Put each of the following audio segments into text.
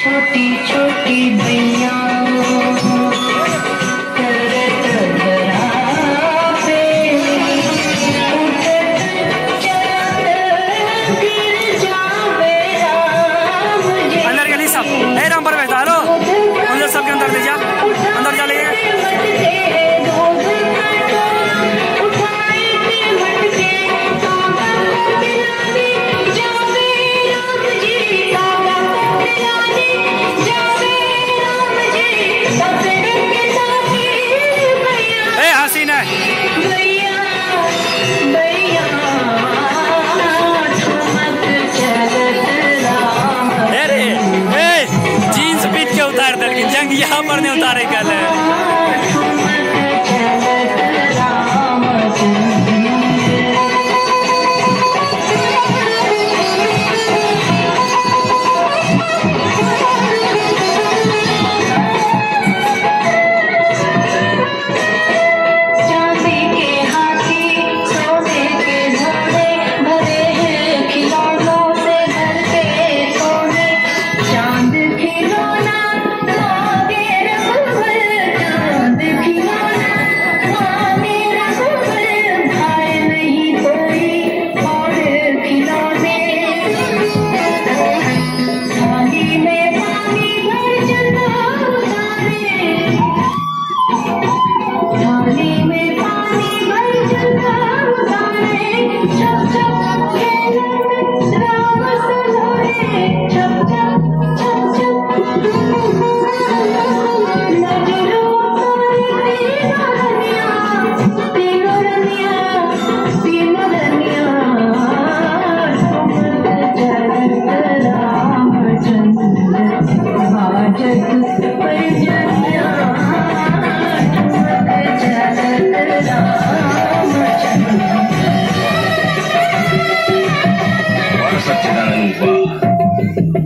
छोटी छोटी भैया सारे गल है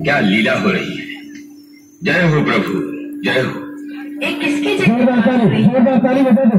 क्या लीला हो रही है? जय हो प्रभु जय हो। एक किसकी जय माता बता दो